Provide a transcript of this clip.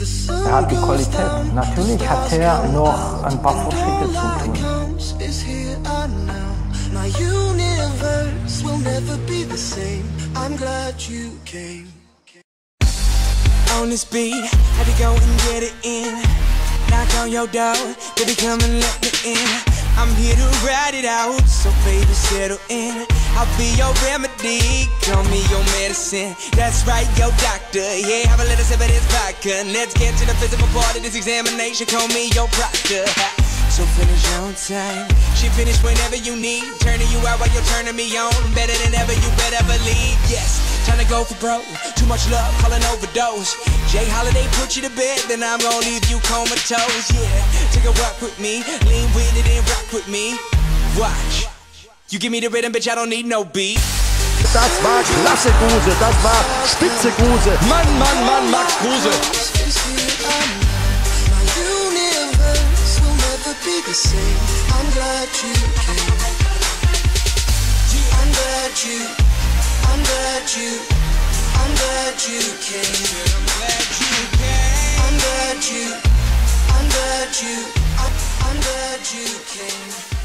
Er hat die Qualität. Natürlich hat er noch ein paar Fortschritte zu tun. On this beat, had to go and get it in. Knock on your door, baby, come and let me in. I'm here to ride it out, so baby, settle in. I'll be your remedy, call me your medicine. That's right, your doctor. Yeah, have a little sip of this vodka. Let's get to the physical part of this examination. Call me your proctor. So finish on time. She finish whenever you need. Turning you out while you're turning me on. Better than ever, you better believe. Yes, trying to go for broke. Too much love, calling overdose. Jay Holiday put you to bed, then I'm gonna leave you comatose. Yeah, take a walk with me, lean with it and rock with me. Watch. You give me the rhythm, bitch, I don't need no beat. Das war klasse Kruse, das war spitze Kruse. Mann, Mann, Mann, Max Kruse. My universe will never be the same. I'm glad you came. I'm glad you. I'm glad you. I'm glad you came. I'm glad you came. You. Glad. I'm glad you came.